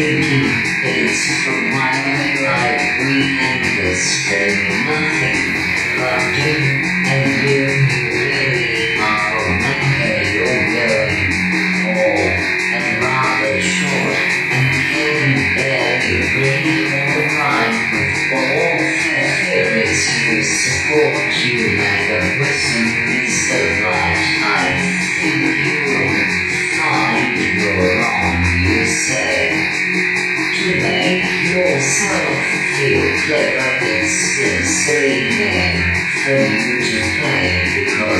thinking it's my own life we understand nothing but you. and you really are a maker you're and rather short and can barely really alright with all the theories you support you magnificent is the feel clever it's a silly game for you to play because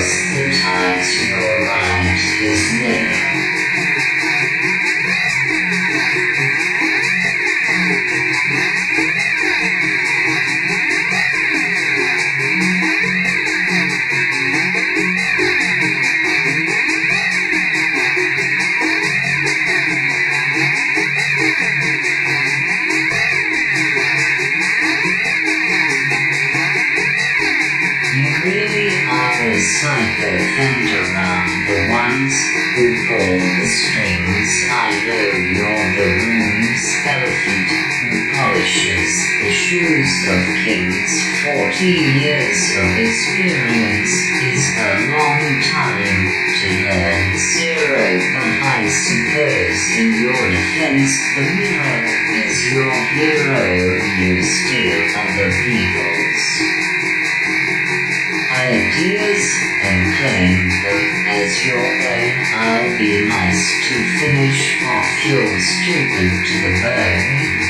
really are a psychophant around the ones who pull the strings. I know you're the room's elephant who polishes the shoes of kings. Forty years of experience is a long time to learn zero, but I suppose in your defense the mirror is your hero. You steal other people's ideas and claim them as your own. I'll be nice to finish off your stupid to the bone.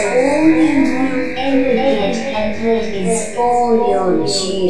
心